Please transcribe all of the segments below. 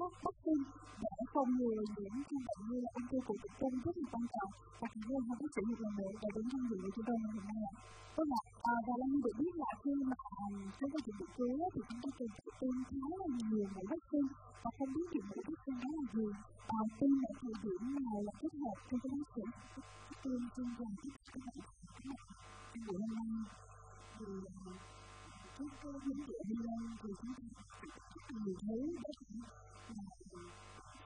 thuốc các vaccine để phòng ngừa những căn bệnh như là ung thư cổ tử cung rất là quan trọng và cảm ơn hai bác sĩ một lần nữa đã đến tham dự với chúng tôi ngày hôm nay ạ. Vâng ạ, à, và Lan được biết là khi mà à, chúng ta chuẩn bị cưới thì chúng tôi cần phải tiêm khá là nhiều mũi vaccine và không biết chuyện mũi vaccine đó là gì. À, tiêm ở thời điểm nào là thích hợp cho các bác sĩ tiêm tiêm rằng tất cả các bạn trong buổi hôm nay thì à, chúng tôi hướng dẫn đi lên thì chúng ta rất nhiều thứ để là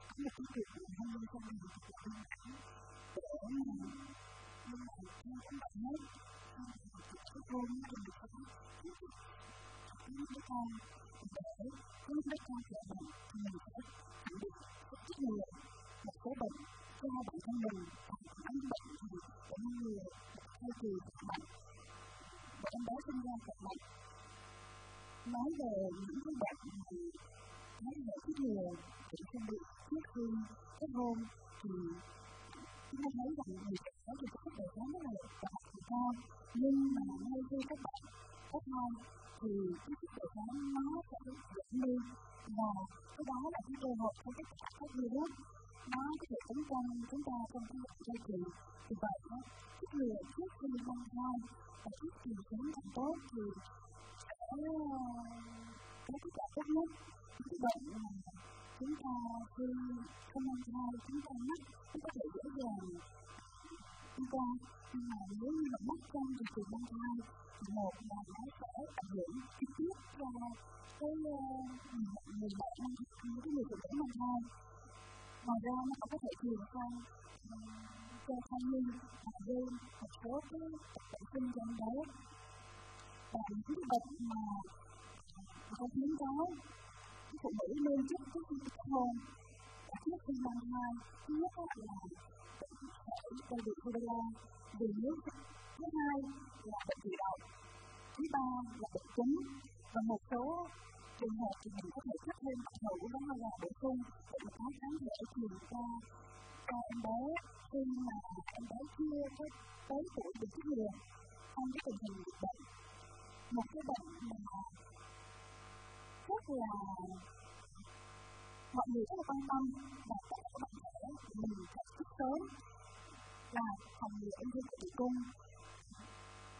có một cái việc là hôm nay trong ngày thật là đơn giản để nhưng mà theo các bạn hết cái hôn thì mình có những cái con để những cái con trẻ bệnh thì mình sẽ khẳng định rất nhiều một số bệnh cho bản thân mình và những bệnh thì cũng như thay kỳ bệnh để em bé sinh ra khỏe mạnh nói về những cái bệnh thì nói về cái nhiều để không bị trước khi kết hôn thì chúng ta thấy rằng người trẻ thì có sức đề kháng rất là và thì cao nhưng mà ngay khi các bạn kết hôn thì cái sức đề kháng nó sẽ giảm đi. Và cái đó là cái cơ hội cho tất cả các virus nó có thể tấn công chúng ta trong cái bệnh thai kỳ vì vậy đó. Cái người trước khi mang thai, và trước khi sống càng tốt, thì sẽ có kết quả tốt nhất bệnh mà chúng ta khi không mang thai chúng ta mắc cũng có thể dễ dàng chúng ta nhưng mà nếu như mà mắc trong thời kỳ mang thai thì một là nó sẽ ảnh hưởng trực tiếp cho cái người mẹ mang thai cái người phụ nữ mang thai ngoài ra nó còn có thể truyền sang cho thai nhi và gây một số cái bệnh sinh cho em bé và những cái bệnh mà không khuyến cáo phụ nữ nên trước trước khi kết hôn và trước khi mang thai thứ nhất là bệnh phổi gây được rubella vì nước thứ hai là bệnh thủy đậu thứ ba là bệnh cúm, và một số trường hợp thì mình có thể thích thêm bạn hữu đó là bổ sung để mà có kháng thể truyền cho cho em bé khi mà em bé chưa có tới tuổi được chích ngừa trong cái tình hình dịch bệnh. Một cái bệnh mà rất là mọi người rất là quan tâm và tất cả các bạn trẻ mình phải rất sớm là phòng ngừa ung thư tử cung.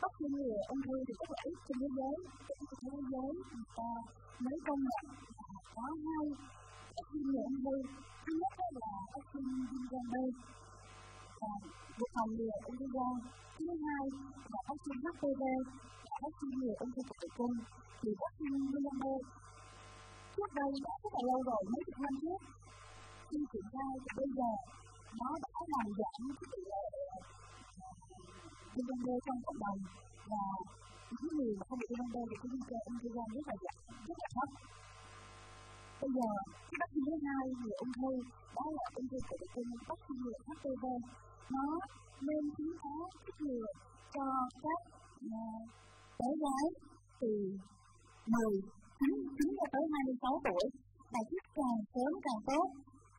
Vaccine người ung thư thì rất là ít trên thế giới trên thế giới. Người ta mới công nhận là có hai vaccine ngừa ung thư thứ nhất là vaccine viêm gan B và việc phòng ngừa ung thư gan thứ hai là vaccine HPV là vaccine ngừa ung thư tử cung. Thì vaccine viêm gan B trước đây đã rất là lâu rồi, mấy chục năm trước. Khi triển khai thì bây giờ, nó đã làm giảm cái tỷ lệ viêm gan trong cộng đồng và những người mà không bị viêm gan thì cái nguy cơ ung thư gan rất là giảm, rất là thấp. Bây giờ, cái vaccine thứ hai ngừa ung thư, đó là ung thư cổ tử cung vaccine ngừa HPV nó nên khuyến cáo chích ngừa cho các à, bé gái từ 10 chín chín cho tới 26 tuổi và chích càng sớm càng tốt.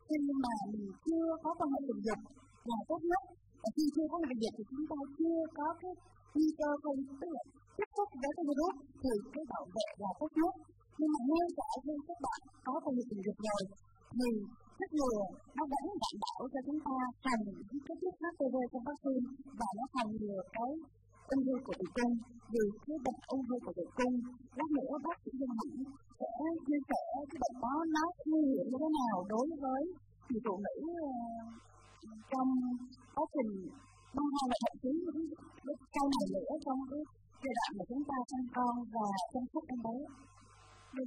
Khi mà mình chưa có quan hệ tình dục là tốt nhất. Và khi chưa có quan hệ tình dục thì chúng ta chưa có cái nguy cơ không, tức là tiếp xúc với cái virus thì cái bảo vệ là tốt nhất. Nhưng mà ngay cả khi các bạn có quan hệ tình dục rồi, thì rất ngừa nó vẫn đảm bảo cho chúng ta phòng cái chất HPV trong vaccine và nó phòng ngừa cái ung thư của tử cung vì cái bệnh ung thư của tử cung lát nữa bác sĩ Dương Hạnh sẽ chia sẻ cái bệnh đó nó nguy hiểm như thế nào đối với người phụ nữ ờ, trong quá trình mang thai và thậm chí sau này nữa trong cái giai đoạn mà chúng ta chăm con và chăm sóc em bé.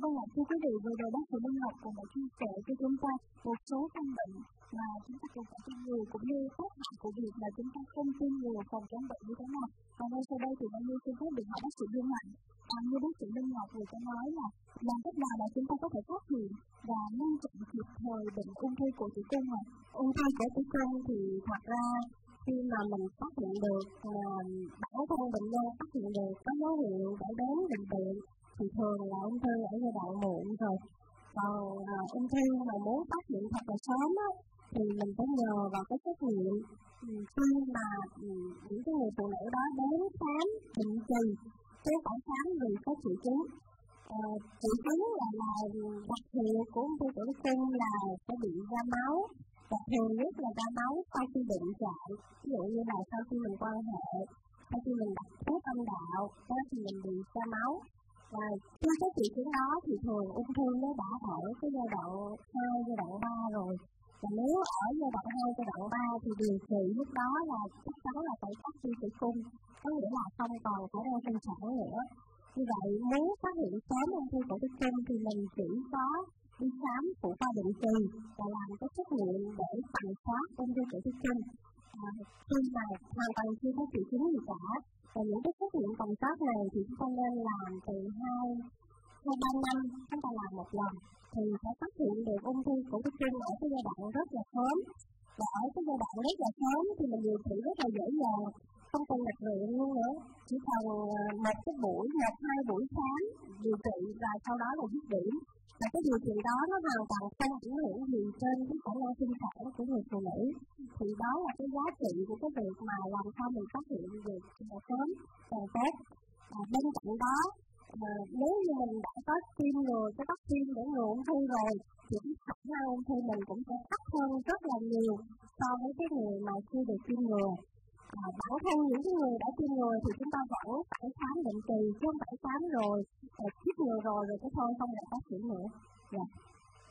Vâng ạ, thưa quý vị, vừa rồi bác sĩ Minh Ngọc cũng đã chia sẻ cho chúng ta một số căn bệnh mà chúng ta cần phải tiêm ngừa cũng như tác hại của việc là chúng ta không tiêm ngừa phòng chống bệnh như thế nào. Và ngay sau đây thì Mai Như xin phép được hỏi bác sĩ Dương mạnh, À, như bác sĩ Minh Ngọc vừa có nói là làm cách nào mà chúng ta có thể phát hiện và ngăn chặn kịp thời bệnh ung thư cổ tử cung ạ? Ung thư cổ tử cung thì thật ra khi mà mình phát hiện được là bản thân bệnh nhân phát hiện được có dấu hiệu để đến bệnh viện thì thường là ung thư ở giai đoạn muộn rồi còn à, ung thư mà muốn phát hiện thật là sớm á, thì mình phải nhờ vào cái xét nghiệm khi ừ, mà ừ, những cái người phụ nữ đó đến khám định kỳ chứ phải khám vì có triệu chứng. À, triệu chứng là, là đặc hiệu của ung thư tử cung là sẽ bị ra máu và thường nhất là ra máu sau khi bệnh chạy. Ví dụ như là sau khi mình quan hệ sau khi mình đặt thuốc âm đạo đó thì mình bị ra máu. Và khi cái triệu chứng đó thì thường ung thư nó đã ở cái giai đoạn hai giai đoạn ba rồi nếu ở giai đoạn hai giai đoạn ba thì điều trị lúc đó là chắc chắn là phải cắt chi tử cung. Có nghĩa là không còn phải đeo sinh sản nữa. Như vậy muốn phát hiện sớm ung thư cổ tử cung thì mình chỉ có đi khám phụ khoa định kỳ và làm cái xét nghiệm để tầm soát ung thư cổ tử cung. À, khi mà hoàn toàn chưa có triệu chứng gì cả và những cái xét nghiệm tầm soát này thì chúng ta nên làm từ hai hai ba năm chúng ta làm một lần thì sẽ phát hiện được ung thư cổ tử cung ở cái giai đoạn rất là sớm. Và ở cái giai đoạn rất là sớm thì mình điều trị rất là dễ dàng không cần nhập viện luôn nữa. Chỉ cần ờ, một cái buổi một hai buổi sáng điều trị và sau đó là dứt điểm. Và cái điều trị đó nó hoàn toàn không ảnh hưởng gì trên cái khả năng sinh sản của người phụ nữ. Thì đó là cái giá trị của cái việc mà làm sao mình phát hiện được sớm càng tốt. À, bên cạnh đó à, nếu như mình đã có tiêm rồi cái vaccine để ngừa ung thư rồi thì cái khả năng ung thư mình cũng sẽ thấp hơn rất là nhiều so với cái người mà chưa được tiêm ngừa. À, bản thân những cái người đã tiêm ngừa thì chúng ta vẫn phải khám định kỳ chứ không phải khám rồi à, chích ngừa rồi rồi cái thôi không lại phát triển nữa. Dạ.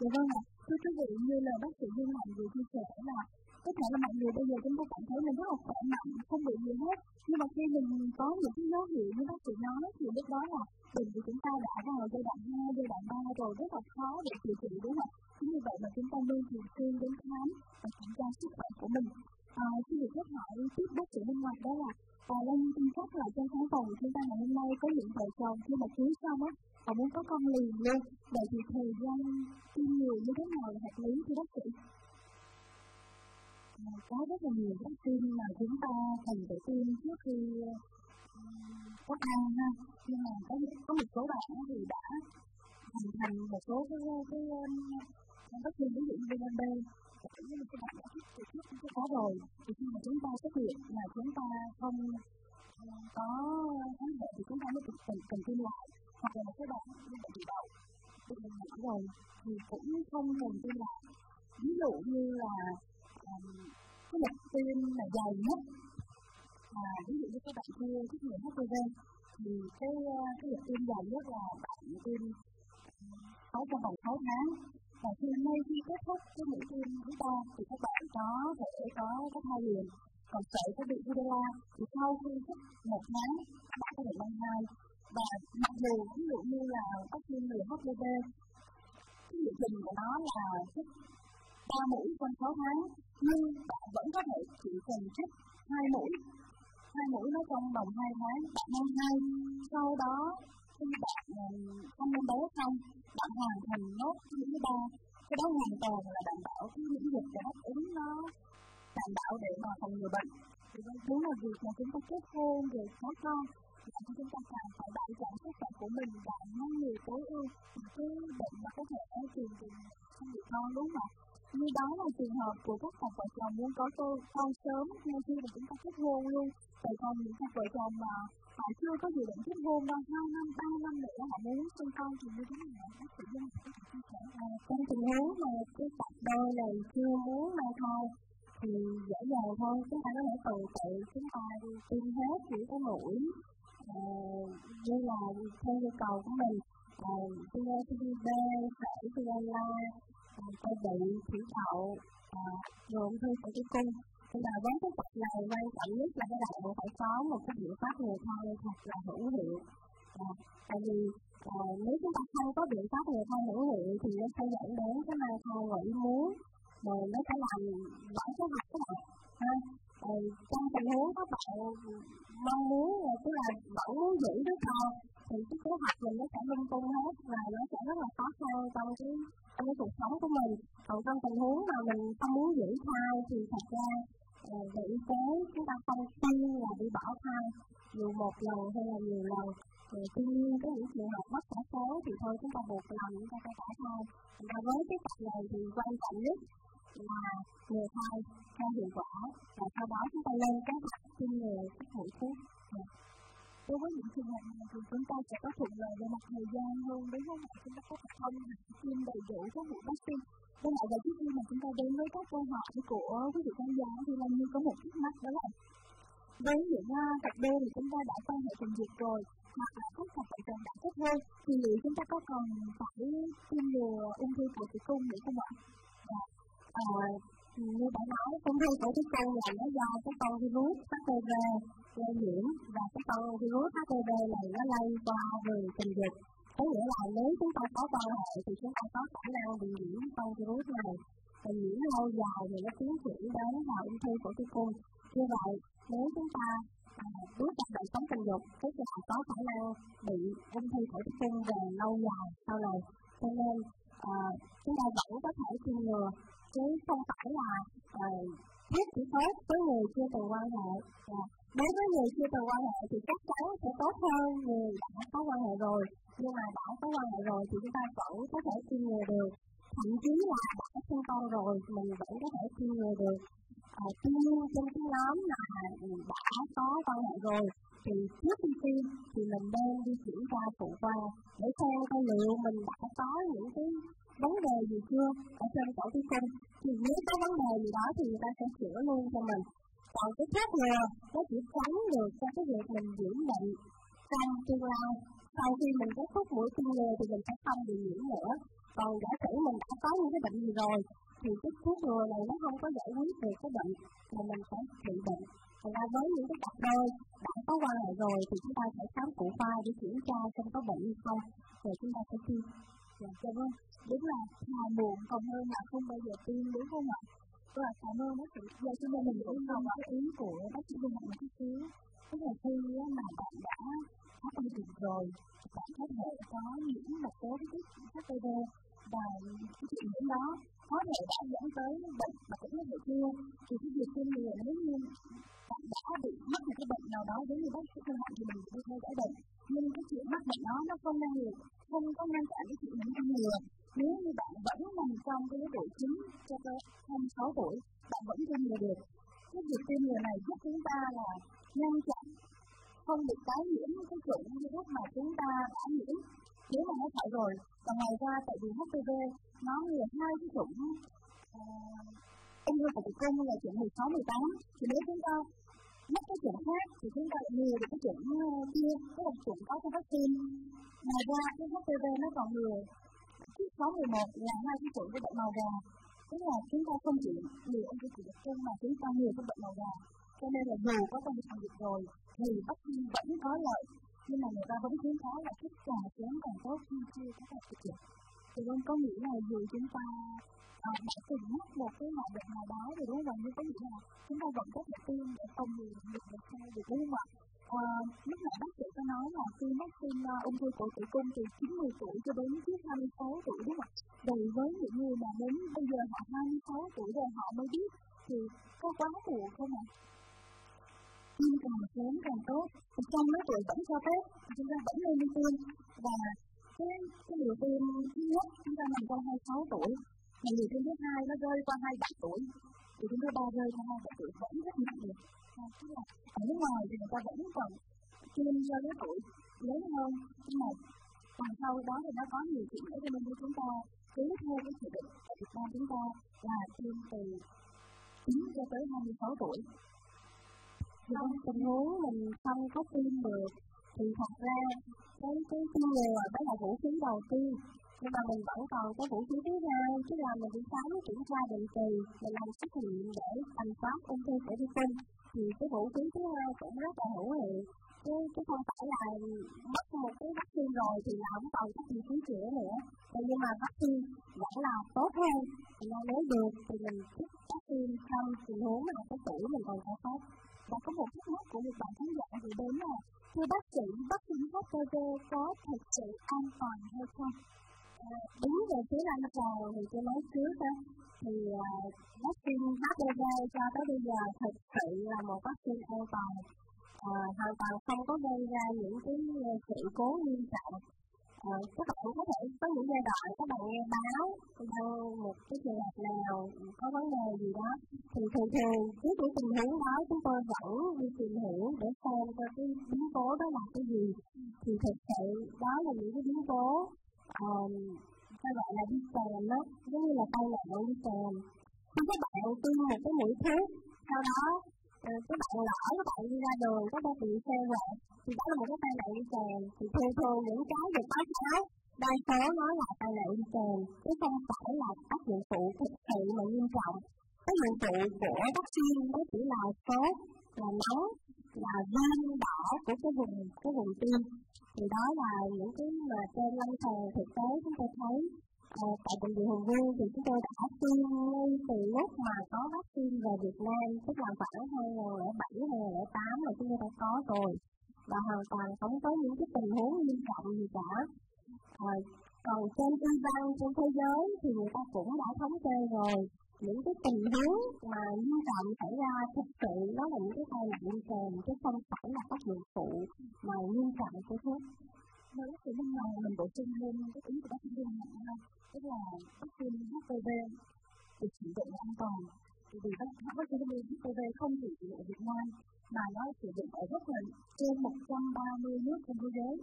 Dạ vâng ạ. Thưa quý vị như là bác sĩ Dương Hạnh vừa chia sẻ là có thể là mọi người bây giờ chúng ta cảm thấy mình rất là khỏe mạnh không bị gì hết. Nhưng mà khi mình có những cái dấu hiệu như bác sĩ nói thì lúc đó là bệnh của chúng ta đã vào giai đoạn hai giai đoạn ba rồi rất là khó để điều trị đúng không ạ? Chính vì vậy mà chúng ta nên thường xuyên đến khám và kiểm tra sức khỏe của mình. À, xin được kết hỏi tiếp bác sĩ bên ngoài đó là và lên tin chắc là trong khán phòng chúng ta ngày hôm nay có những vợ chồng khi mà cưới xong á? Họ muốn có con liền luôn. Vậy thì thời gian tiêm nhiều như thế nào là hợp lý thưa bác sĩ? À, có rất là nhiều vaccine mà chúng ta cần phải tiêm trước khi có ăn ha nhưng mà có có một số bạn thì đã hình thành một số cái cái, các um, vaccine ví dụ như viêm B cũng như các bạn đã biết từ trước cũng có rồi. Thì khi mà chúng ta xuất hiện là chúng ta không có kháng thể thì chúng ta mới cần cần tiêm lại. Hoặc là một cái bạn như bệnh thủy đậu bị nhỏ rồi thì cũng không cần tiêm lại. Ví dụ như là um, cái lịch tiêm là dài nhất là ví dụ như các bạn kia thích người hiv thì cái ờ, cái lịch tiêm dài nhất là bạn tiêm ờ, sáu trong vòng sáu tháng. Và khi ngay khi kết thúc cái mũi tiêm thứ ba thì các bạn có thể có các hai liền còn sợi có bị rubella thì sau khi chích một tháng, các bạn có thể mang thai và mặc dù ví dụ như là vaccine người HPV cái liệu trình của nó là chích ba mũi trong sáu tháng, nhưng bạn vẫn có thể chỉ cần chích hai mũi hai mũi nó trong vòng hai tháng, bạn mang thai sau đó, khi bạn ờ, không em bé xong, bạn hoàn thành nốt những cái ba. Cái đó hoàn toàn là đảm bảo cái miễn dịch và đáp ứng nó, đảm bảo để mà phòng ngừa bệnh. Thì vâng, đúng là việc mà chúng ta kết hôn rồi có con là chúng ta càng phải bảo quản sức khỏe của mình và ngăn ngừa tối ưu những cái bệnh mà có thể truyền từ không con, đúng không ạ? Như đó là trường hợp của các cặp vợ chồng muốn có con, con sớm ngay khi mà chúng ta kết hôn luôn. Vậy còn những cặp vợ chồng mà họ chưa có dự định kết hôn đâu hai năm ba năm nữa họ muốn sinh con thì như thế nào? Các chị dân có thể chia sẻ à, trong tình huống mà cái cặp đôi này chưa muốn mang thai thì dễ dàng thôi chúng ta có thể tự tự chúng ta tiêm hết những cái mũi à, như là theo yêu cầu của mình. À, tiêm TB, sởi, tiêm la, tay bị, thủy đậu, à, rồi ung thư cổ tử cung nên là với cái tập này quan trọng nhất là các bạn phải có một cái biện pháp người thai thật là hữu hiệu. À, tại vì à, nếu chúng ta không có biện pháp người thai hữu hiệu thì nó sẽ dẫn đến cái mang thai ngoài ý muốn. Rồi nó sẽ làm vỡ kế hoạch các bạn. Ha à, trong tình huống các bạn mong muốn tức là vẫn muốn giữ đứa con thì cái kế hoạch mình nó sẽ lung tung hết và nó sẽ rất là khó khăn trong cái trong cái cuộc sống của mình. Còn trong tình huống mà mình không muốn giữ thai thì thật ra ờ, về y tế chúng ta không tin là đi bỏ thai. Dù một lần hay là nhiều lần, thì tuy nhiên có những trường hợp bất khả số thì thôi chúng ta buộc lòng chúng ta phải bỏ thai. Và với cái tập này thì quan trọng nhất là người thai theo hiệu quả và sau đó chúng ta lên kế hoạch tiêm ngừa các mũi thuốc đối với những trường hợp này thì chúng ta sẽ có thuận lợi về mặt thời gian hơn đúng không ạ chúng ta có thể thông tiêm đầy đủ các mũi vaccine với lại và trước khi mà chúng ta đến với các câu hỏi của quý vị khán giả thì là Như có một thắc mắc đó là với những à, cặp đôi thì chúng ta đã quan hệ tình dục rồi hoặc là các cặp vợ chồng đã kết hôn thì liệu chúng ta có cần phải tiêm ngừa ung thư cổ tử cung nữa không ạ? Dạ. À, như đã nói ung thư của cái con là nó do cái con virus HPV lây nhiễm và cái con virus HPV này nó lây qua đường tình dục. Có nghĩa là nếu chúng ta có quan hệ thì chúng ta có khả năng bị nhiễm con virus này. Và nhiễm lâu dài thì nó tiến triển đến vào ung thư của cái cung. Như vậy nếu chúng ta à, bước vào đời sống tình dục tức là có khả năng bị ung thư của tử cung về lâu dài sau này. Cho nên à, chúng ta vẫn có thể tiêm ngừa chứ không phải là ờ, biết thiết chỉ tốt với người chưa từng quan hệ. À, đối với người chưa từng quan hệ thì chắc chắn sẽ tốt hơn người đã có quan hệ rồi. Nhưng mà đã có quan hệ rồi thì chúng ta vẫn có thể xin người được. Thậm chí là đã sinh con rồi mình vẫn có thể xin người được. À, tuy nhiên trên cái nhóm mà đã có quan hệ rồi thì trước khi tiêm thì mình nên đi kiểm tra phụ khoa để xem coi liệu mình đã có những cái vấn đề gì chưa? Ở trên tổ chức cung thì nếu có vấn đề gì đó thì người ta sẽ sửa luôn cho mình. Còn cái thuốc ngừa nó chỉ tránh được cho cái việc mình nhiễm bệnh trong tương lai. Sau khi mình kết thúc mũi tiêm ngừa thì mình sẽ không bị nhiễm nữa. Còn giả sử mình đã có những cái bệnh gì rồi, thì cái thuốc ngừa này nó không có giải quyết được cái bệnh mà mình phải trị bệnh. Thành ra với những cái cặp đôi đã có quan hệ rồi thì chúng ta phải khám phụ khoa để kiểm tra xem có bệnh hay không. Rồi chúng ta sẽ tiêm. Dạ, cảm ơn. Đúng là thà muộn còn hơn là không bao giờ tiêm đúng không ạ? và là cảm ơn bác sĩ. Giờ chúng ta mình cũng đồng cái ý của bác sĩ Vương Hạnh một chút xíu. Tức là khi mà bạn đã có công việc rồi, bạn có thể có những một số cái HPV và cái chuyện nhiễm đó có thể đã dẫn tới bệnh mà cũng như vậy kia thì cái việc tiêm ngừa nếu như bạn đã bị mắc một cái bệnh nào đó giống như bác sĩ thương hạn thì mình cũng theo dõi bệnh nhưng cái chuyện mắc bệnh đó nó không đang được không có ngăn cản cái chuyện nhiễm ăn ngừa nếu như bạn vẫn nằm trong cái lứa tuổi chín cho tới 26 tuổi bạn vẫn tiêm ngừa được. Cái việc tiêm ngừa này giúp chúng ta là ngăn chặn không bị tái nhiễm cái chủng virus mà chúng ta đã nhiễm. Nếu mà nó khỏi rồi và ngoài ra tại vì HPV nó ngừa hai cái chủng ờ, ung thư cổ tử cung là chủng 16, 18 thì nếu chúng ta mắc cái chuẩn khác thì chúng ta lại được cái chuẩn kia cái là chủng có trong vaccine. Ngoài ra cái HPV nó còn ngừa cái 6, 11 là hai cái chuẩn của bệnh màu gà tức là chúng ta không chỉ ngừa ông chỉ được chung mà chúng ta ngừa cái bệnh màu gà cho nên là dù có trong phòng dịch rồi thì vaccine vẫn có lợi. Nhưng mà người ta vẫn khuyến cáo là thích càng sớm càng tốt khi chưa có thể thực hiện. Thì ông có nghĩ là dù chúng ta họ đã từng mắc một cái loại bệnh nào đó thì đúng không nhưng có nghĩa là chúng ta vẫn có thể tiêm để phòng ngừa được được sai được đúng không ạ à, lúc nãy bác sĩ có nói là tiêm vaccine ung thư cổ tử cung từ 90 tuổi cho đến trước 26 tuổi đúng không ạ vậy với những người mà đến bây giờ họ 26 tuổi rồi họ mới biết thì có quá muộn không ạ tiêm càng sớm càng tốt trong lứa tuổi vẫn cho phép chúng ta vẫn nên đi tiêm. Và qua 27 tuổi, thì chúng ta ba rơi qua 27 tuổi vẫn rất nặng được tức là ở nước ngoài thì người ta vẫn còn tiêm do lứa tuổi, lớn hơn. Nhưng mà còn sau đó thì nó có nhiều chuyện nữa cho nên chúng ta cứ theo cái chỉ định ở Việt Nam chúng ta là tiêm từ 9 cho tới 26 tuổi. Trong tình huống mình không có tiêm được thì thật ra cái cái tiêm ngừa đó là vũ khí đầu tiên nhưng mà mình vẫn còn cái vũ khí thứ hai tức là mình đi khám kiểm tra định kỳ mình làm xét nghiệm để tầm soát ung thư cổ tử cung thì cái vũ khí thứ hai cũng rất là hữu hiệu. Chứ chứ không phải là mất một cái vaccine rồi thì là không còn cái gì cứu chữa nữa. Nhưng mà vaccine vẫn là tốt hơn. Nên nếu được thì mình chích vaccine trong tình huống mà cái tuổi mình còn có tốt và có một thắc mắc của một bạn khán giả gửi đến là, thưa bác sĩ vaccine HPV có thật sự an toàn hay không? Đúng về phía anh chào thì tôi nói trước đó. Thì uh, vaccine HPV cho tới bây giờ thực sự là một vaccine an toàn. À, hoàn toàn không có gây ra những cái à, sự cố nghiêm trọng. À, các bạn có thể có những giai đoạn các bạn nghe báo đăng một cái trường hợp nào có vấn đề gì đó thì thường thường trước những tình huống đó chúng tôi vẫn đi tìm hiểu để xem cho cái biến cố đó là cái gì. Thì thực sự đó là những cái biến cố um, ta gọi là đi kèm đó giống như là tai nạn đi kèm khi các bạn tiêm một cái mũi thuốc sau đó Ờ, các bạn lỡ các bạn đi ra đường các bạn bị xe quẹt thì đó là một cái tai nạn đi kèm thì thường thường những cái được báo cáo đa số nói là tai nạn đi kèm chứ không phải là tác dụng phụ thực sự mà nghiêm trọng. Tác dụng phụ của vaccine nó chỉ là sốt là nóng là viêm đỏ của cái vùng cái vùng tim thì đó là những cái mà trên lâm sàng thực tế chúng tôi thấy À, tại bệnh viện Hùng Vương thì chúng tôi đã tiêm ngay từ lúc mà có vaccine về Việt Nam, tức là khoảng 2007, 2008 là chúng tôi đã có rồi. Và hoàn toàn không có những cái tình huống nghiêm trọng gì cả. À, còn trên y văn trên thế giới thì người ta cũng đã thống kê rồi những cái tình huống mà nghiêm trọng xảy ra thực sự nó là những cái tai nạn kèm chứ không phải là tác dụng phụ mà nghiêm trọng của thuốc. Vâng, Nếu thì bên ngoài mình bổ sung thêm cái tính của vaccine mạnh hơn tức là vaccine HPV được sử dụng an toàn. Vì vaccine HPV không chỉ sử dụng ở Việt Nam, mà nó sử dụng ở rất là trên 130 nước trên thế giới.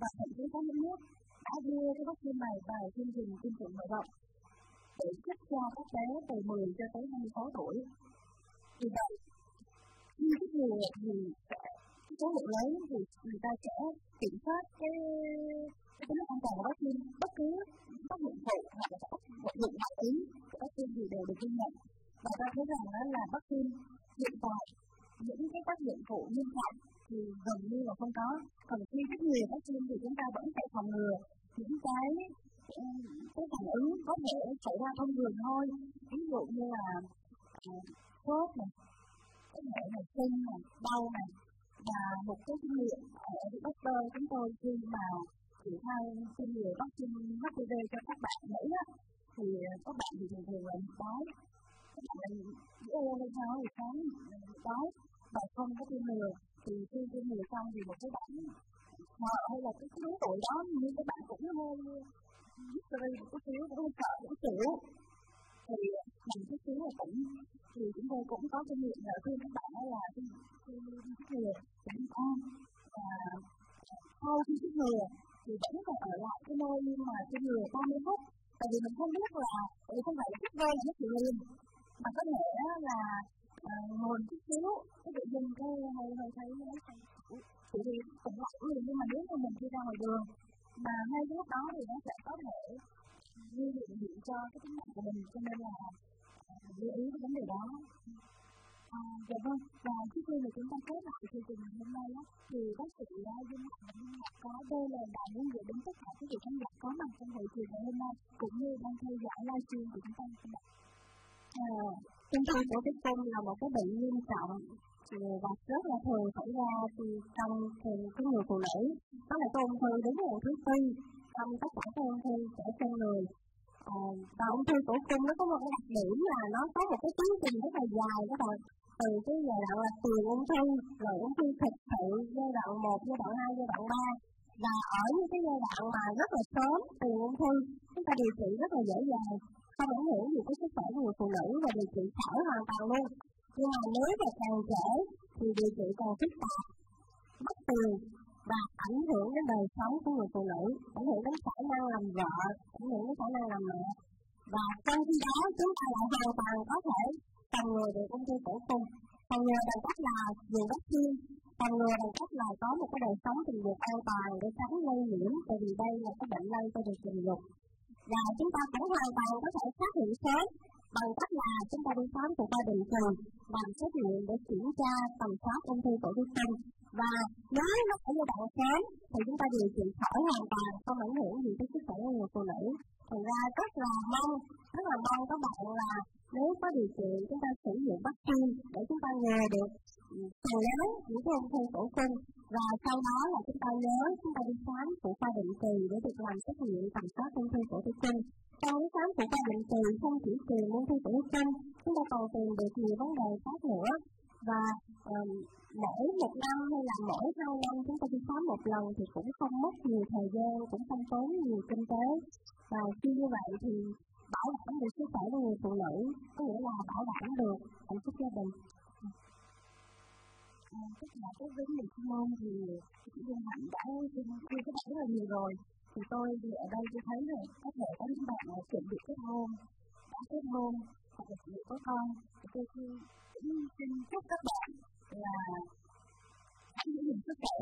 Và thậm chí có những nước đã đưa cái vaccine này vào chương trình tiêm chủng mở rộng để giúp cho các bé từ 10 cho tới 26 tuổi. Vì vậy, khi cái người thì cái số lượng lớn thì người ta sẽ kiểm soát cái cái tính an toàn của vaccine. Bất cứ tác dụng phụ hoặc là tác dụng ngoại ý của vaccine thì đều được ghi nhận. Và ta thấy rằng đó là vaccine hiện tại những cái tác dụng phụ nghiêm trọng thì gần như là không có. Còn khi rất nhiều vaccine thì chúng ta vẫn phải phòng ngừa những cái cái phản ứng có thể xảy ra thông thường thôi. Ví dụ như là à, sốt này có thể là sưng này đau này và một cái kinh nghiệm ở doctor chúng tôi khi mà triển khai tiêm liều vaccine HPV cho các bạn nữ á, thì các bạn thì thường thường là đói. Các bạn bữa lên tháo thì sáng đói và không có tiêm liều. Thì khi tiêm liều xong thì một cái bạn họ hay là cái lứa tuổi đó như các bạn cũng hơi history một chút xíu cũng hơi sợ cũng chịu thì mình chút xíu là cũng, thì chúng tôi cũng có kinh nghiệm là khuyên các bạn là khi khi liều cũng an và sau khi chích ngừa thì vẫn còn ở lại cái nơi mà cái người 30 phút tại vì mình không biết là, tại vì không phải là chích vô là nó liền mà có thể là à, ngồi chút xíu cái tự dưng cái hay hay thấy nó chỉ cũng lại nhưng mà nếu mà mình đi ra ngoài đường mà ngay lúc đó thì nó sẽ có thể nguy hiểm hiện cho cái tính mạng của mình. Cho nên là à, lưu ý cái vấn đề đó. À, dạ vâng, và trước khi mà chúng ta kết lại chương trình ngày hôm nay á, thì bác sĩ đã Dung Hạnh và Minh Ngọc có đôi lời đạo muốn gửi đến tất cả quý vị khán giả có mặt trong hội trường ngày hôm nay cũng như đang theo dõi livestream của chúng ta. Không ạ? À, ung thư cổ tử cung là một cái bệnh nghiêm trọng và rất là thường xảy ra thì trong cái người phụ nữ đó là cái ung thư đứng là thứ tư trong tất cả các ung thư ở trên người. À, và ung thư cổ cung nó có một cái đặc điểm là nó có một cái tiến trình rất là dài các bạn. Từ cái giai đoạn là tiền ung thư rồi ung thư thực sự giai đoạn một giai đoạn hai giai đoạn ba. Và ở những cái giai đoạn mà rất là sớm tiền ung thư chúng ta điều trị rất là dễ dàng không ảnh hưởng gì tới sức khỏe của người phụ nữ và điều trị khỏi hoàn toàn luôn nhưng mà nếu mà càng trễ thì điều trị càng phức tạp, mất tiền và ảnh hưởng đến đời sống của người phụ nữ, ảnh hưởng đến khả năng làm vợ, ảnh hưởng đến khả năng làm mẹ. Và trong khi đó, chúng ta lại hoàn toàn có thể phòng ngừa được ung thư tử cung, phòng ngừa bằng cách là dùng vaccine, phòng ngừa bằng cách là có một cái đời sống tình dục an toàn để tránh lây nhiễm bởi vì đây là cái bệnh lây qua đường tình dục. Và chúng ta cũng hoàn toàn có thể phát hiện sớm bằng cách là chúng ta đi khám phụ khoa định kỳ làm xét nghiệm để kiểm tra tầm soát ung thư cổ tử cung và nếu nó ở giai đoạn sớm thì chúng ta điều trị khỏi hoàn toàn, không ảnh hưởng gì tới sức khỏe của người phụ nữ. Thành ra rất là mong, rất là mong các bạn là nếu có điều kiện chúng ta sử dụng vaccine để chúng ta ngừa được phần lớn những cái ung thư cổ cung và sau đó là chúng ta nhớ chúng ta đi khám phụ khoa định kỳ để được làm xét nghiệm tầm soát ung thư cổ tử cung trong khám của các định kỳ không chỉ tìm ung thi tử cung chúng ta còn tìm được nhiều vấn đề khác nữa. Và um, mỗi một năm hay là mỗi hai năm chúng ta đi khám một lần thì cũng không mất nhiều thời gian cũng không tốn nhiều kinh tế. Và khi như vậy thì bảo đảm được sức khỏe của người phụ nữ có nghĩa là bảo đảm được hạnh phúc gia đình. À, tức là cái vấn đề chuyên môn thì chị Dung Hạnh đã chia sẻ rất là nhiều rồi thì tôi thì ở đây tôi thấy là có thể có những bạn là chuẩn bị kết hôn đã kết hôn hoặc là chuẩn bị có con. Thì tôi cũng xin chúc các bạn là hãy giữ gìn sức khỏe.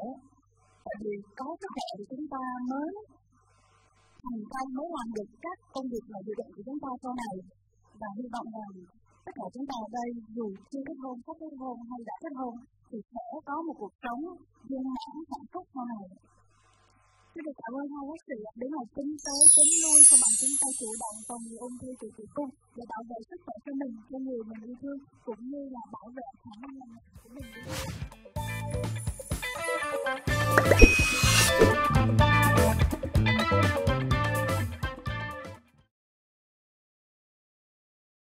Tại vì có sức khỏe thì chúng ta mới thành công mới làm được các công việc và dự định của chúng ta sau này. Và hy vọng rằng tất cả chúng ta ở đây dù chưa kết hôn, sắp kết hôn hay đã kết hôn thì sẽ có một cuộc sống viên mãn hạnh phúc sau này. Xin được cảm ơn hai bác sĩ đến học kinh tế tính nuôi không bằng chúng ta chủ động phòng ngừa ung thư từ tử cung để bảo vệ sức khỏe cho mình, cho người mình yêu thương, cũng như là bảo vệ khả năng của mình.